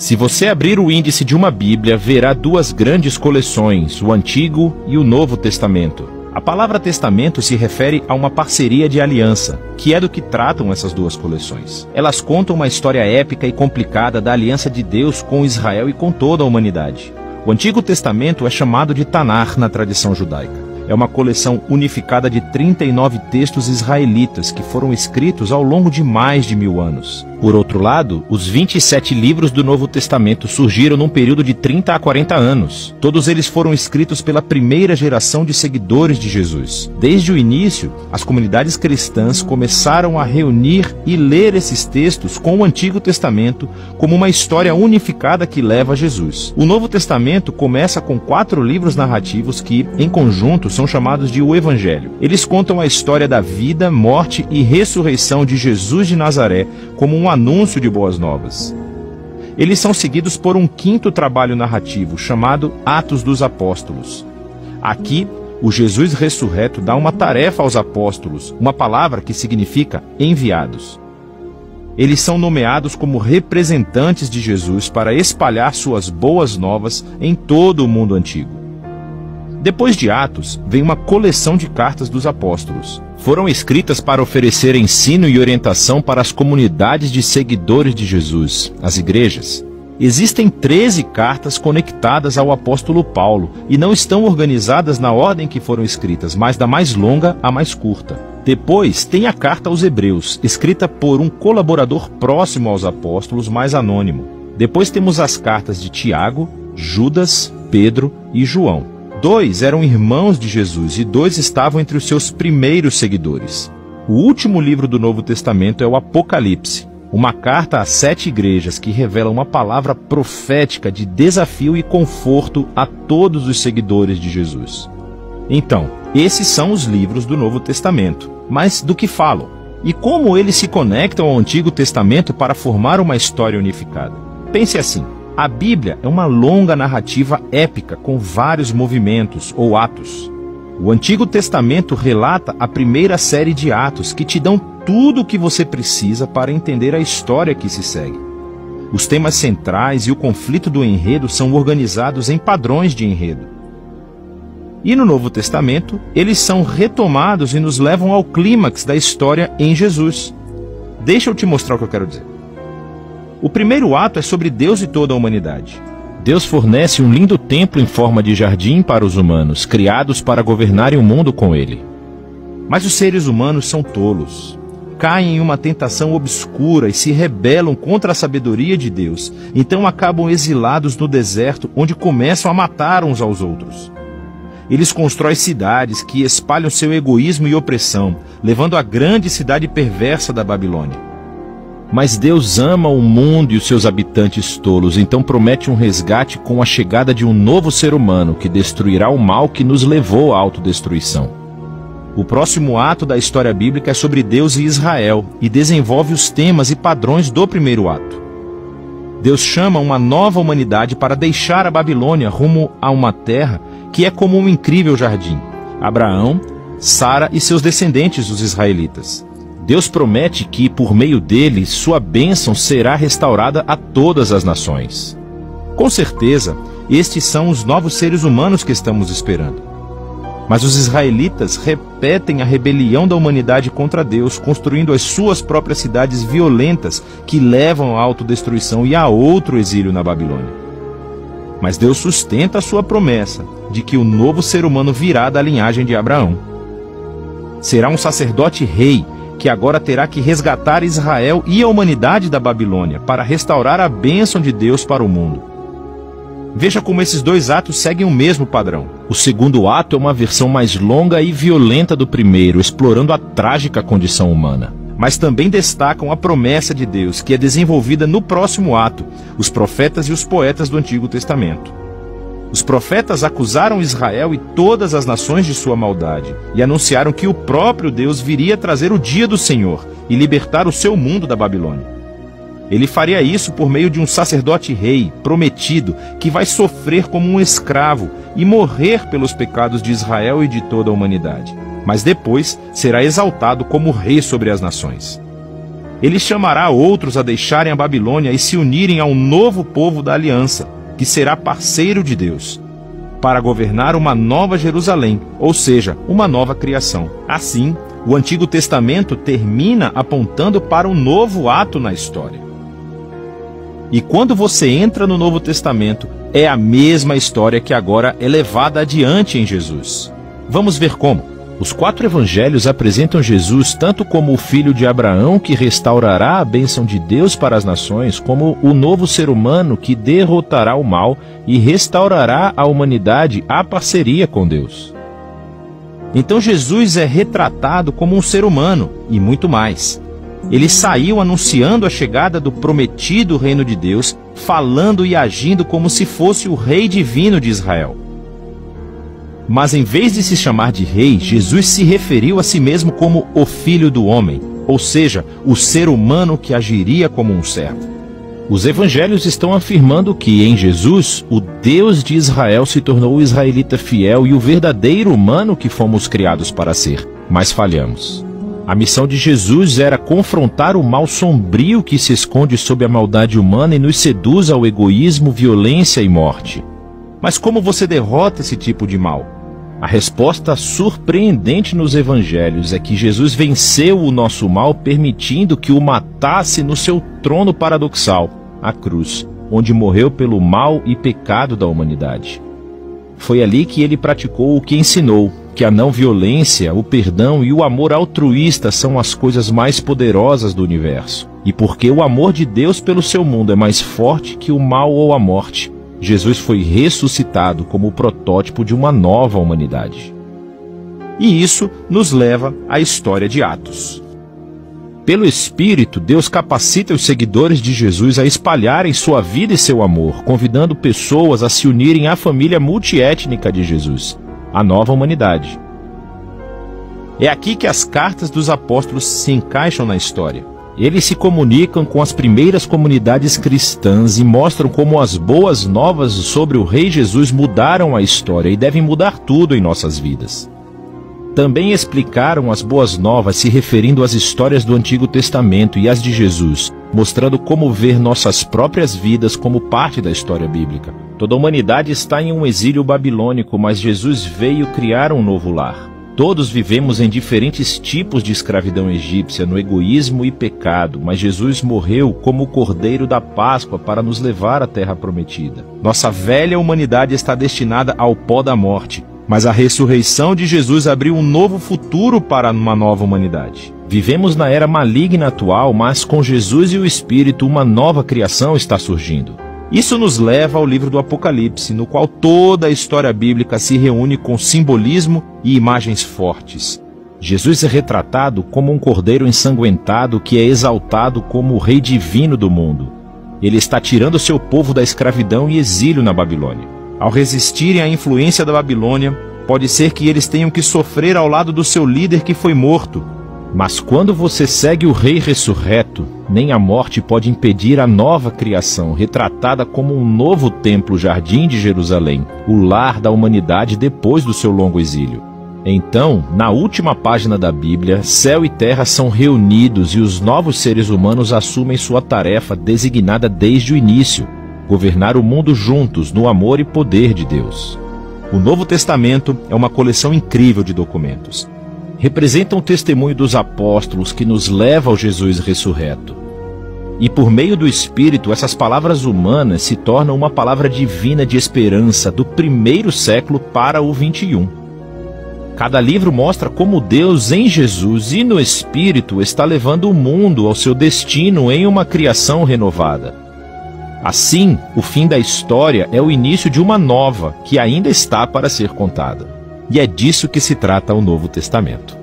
Se você abrir o índice de uma Bíblia, verá duas grandes coleções, o Antigo e o Novo Testamento. A palavra testamento se refere a uma parceria de aliança, que é do que tratam essas duas coleções. Elas contam uma história épica e complicada da aliança de Deus com Israel e com toda a humanidade. O Antigo Testamento é chamado de Tanar na tradição judaica é uma coleção unificada de 39 textos israelitas que foram escritos ao longo de mais de mil anos. Por outro lado, os 27 livros do Novo Testamento surgiram num período de 30 a 40 anos. Todos eles foram escritos pela primeira geração de seguidores de Jesus. Desde o início, as comunidades cristãs começaram a reunir e ler esses textos com o Antigo Testamento como uma história unificada que leva a Jesus. O Novo Testamento começa com quatro livros narrativos que, em conjunto, são chamados de o Evangelho. Eles contam a história da vida, morte e ressurreição de Jesus de Nazaré como um anúncio de boas novas. Eles são seguidos por um quinto trabalho narrativo chamado Atos dos Apóstolos. Aqui, o Jesus ressurreto dá uma tarefa aos apóstolos, uma palavra que significa enviados. Eles são nomeados como representantes de Jesus para espalhar suas boas novas em todo o mundo antigo. Depois de Atos, vem uma coleção de cartas dos apóstolos. Foram escritas para oferecer ensino e orientação para as comunidades de seguidores de Jesus, as igrejas. Existem 13 cartas conectadas ao apóstolo Paulo e não estão organizadas na ordem que foram escritas, mas da mais longa à mais curta. Depois tem a carta aos Hebreus, escrita por um colaborador próximo aos apóstolos, mais anônimo. Depois temos as cartas de Tiago, Judas, Pedro e João. Dois eram irmãos de Jesus e dois estavam entre os seus primeiros seguidores. O último livro do Novo Testamento é o Apocalipse, uma carta a sete igrejas que revela uma palavra profética de desafio e conforto a todos os seguidores de Jesus. Então, esses são os livros do Novo Testamento. Mas do que falam? E como eles se conectam ao Antigo Testamento para formar uma história unificada? Pense assim. A Bíblia é uma longa narrativa épica com vários movimentos ou atos. O Antigo Testamento relata a primeira série de atos que te dão tudo o que você precisa para entender a história que se segue. Os temas centrais e o conflito do enredo são organizados em padrões de enredo. E no Novo Testamento, eles são retomados e nos levam ao clímax da história em Jesus. Deixa eu te mostrar o que eu quero dizer. O primeiro ato é sobre Deus e toda a humanidade. Deus fornece um lindo templo em forma de jardim para os humanos, criados para governarem o mundo com ele. Mas os seres humanos são tolos. Caem em uma tentação obscura e se rebelam contra a sabedoria de Deus. Então acabam exilados no deserto, onde começam a matar uns aos outros. Eles constroem cidades que espalham seu egoísmo e opressão, levando à grande cidade perversa da Babilônia. Mas Deus ama o mundo e os seus habitantes tolos, então promete um resgate com a chegada de um novo ser humano que destruirá o mal que nos levou à autodestruição. O próximo ato da história bíblica é sobre Deus e Israel e desenvolve os temas e padrões do primeiro ato. Deus chama uma nova humanidade para deixar a Babilônia rumo a uma terra que é como um incrível jardim. Abraão, Sara e seus descendentes, os israelitas. Deus promete que, por meio dele, sua bênção será restaurada a todas as nações. Com certeza, estes são os novos seres humanos que estamos esperando. Mas os israelitas repetem a rebelião da humanidade contra Deus, construindo as suas próprias cidades violentas que levam à autodestruição e a outro exílio na Babilônia. Mas Deus sustenta a sua promessa de que o novo ser humano virá da linhagem de Abraão. Será um sacerdote rei que agora terá que resgatar Israel e a humanidade da Babilônia para restaurar a bênção de Deus para o mundo. Veja como esses dois atos seguem o mesmo padrão. O segundo ato é uma versão mais longa e violenta do primeiro, explorando a trágica condição humana. Mas também destacam a promessa de Deus, que é desenvolvida no próximo ato, os profetas e os poetas do Antigo Testamento. Os profetas acusaram Israel e todas as nações de sua maldade e anunciaram que o próprio Deus viria trazer o dia do Senhor e libertar o seu mundo da Babilônia. Ele faria isso por meio de um sacerdote rei prometido que vai sofrer como um escravo e morrer pelos pecados de Israel e de toda a humanidade. Mas depois será exaltado como rei sobre as nações. ele chamará outros a deixarem a Babilônia e se unirem ao novo povo da aliança, que será parceiro de Deus, para governar uma nova Jerusalém, ou seja, uma nova criação. Assim, o Antigo Testamento termina apontando para um novo ato na história. E quando você entra no Novo Testamento, é a mesma história que agora é levada adiante em Jesus. Vamos ver como. Os quatro evangelhos apresentam Jesus tanto como o filho de Abraão que restaurará a bênção de Deus para as nações, como o novo ser humano que derrotará o mal e restaurará a humanidade à parceria com Deus. Então Jesus é retratado como um ser humano e muito mais. Ele saiu anunciando a chegada do prometido reino de Deus, falando e agindo como se fosse o rei divino de Israel. Mas em vez de se chamar de rei, Jesus se referiu a si mesmo como o filho do homem, ou seja, o ser humano que agiria como um servo. Os evangelhos estão afirmando que, em Jesus, o Deus de Israel se tornou o israelita fiel e o verdadeiro humano que fomos criados para ser, mas falhamos. A missão de Jesus era confrontar o mal sombrio que se esconde sob a maldade humana e nos seduz ao egoísmo, violência e morte. Mas como você derrota esse tipo de mal? A resposta surpreendente nos evangelhos é que Jesus venceu o nosso mal permitindo que o matasse no seu trono paradoxal a cruz, onde morreu pelo mal e pecado da humanidade. Foi ali que ele praticou o que ensinou, que a não violência, o perdão e o amor altruísta são as coisas mais poderosas do universo. E porque o amor de Deus pelo seu mundo é mais forte que o mal ou a morte, Jesus foi ressuscitado como o protótipo de uma nova humanidade. E isso nos leva à história de Atos. Pelo Espírito, Deus capacita os seguidores de Jesus a espalharem sua vida e seu amor, convidando pessoas a se unirem à família multiétnica de Jesus, a nova humanidade. É aqui que as cartas dos apóstolos se encaixam na história. Eles se comunicam com as primeiras comunidades cristãs e mostram como as boas novas sobre o Rei Jesus mudaram a história e devem mudar tudo em nossas vidas. Também explicaram as boas novas se referindo às histórias do Antigo Testamento e às de Jesus, mostrando como ver nossas próprias vidas como parte da história bíblica. Toda a humanidade está em um exílio babilônico, mas Jesus veio criar um novo lar. Todos vivemos em diferentes tipos de escravidão egípcia, no egoísmo e pecado, mas Jesus morreu como o cordeiro da Páscoa para nos levar à terra prometida. Nossa velha humanidade está destinada ao pó da morte, mas a ressurreição de Jesus abriu um novo futuro para uma nova humanidade. Vivemos na era maligna atual, mas com Jesus e o Espírito uma nova criação está surgindo. Isso nos leva ao livro do Apocalipse, no qual toda a história bíblica se reúne com simbolismo e imagens fortes. Jesus é retratado como um cordeiro ensanguentado que é exaltado como o rei divino do mundo. Ele está tirando seu povo da escravidão e exílio na Babilônia. Ao resistirem à influência da Babilônia, pode ser que eles tenham que sofrer ao lado do seu líder que foi morto. Mas quando você segue o Rei ressurreto, nem a morte pode impedir a nova criação, retratada como um novo templo jardim de Jerusalém, o lar da humanidade depois do seu longo exílio. Então, na última página da Bíblia, céu e terra são reunidos e os novos seres humanos assumem sua tarefa designada desde o início, governar o mundo juntos no amor e poder de Deus. O Novo Testamento é uma coleção incrível de documentos. Representam o testemunho dos apóstolos que nos leva ao Jesus ressurreto. E por meio do Espírito, essas palavras humanas se tornam uma palavra divina de esperança do primeiro século para o 21. Cada livro mostra como Deus, em Jesus e no Espírito, está levando o mundo ao seu destino em uma criação renovada. Assim, o fim da história é o início de uma nova que ainda está para ser contada. E é disso que se trata o Novo Testamento.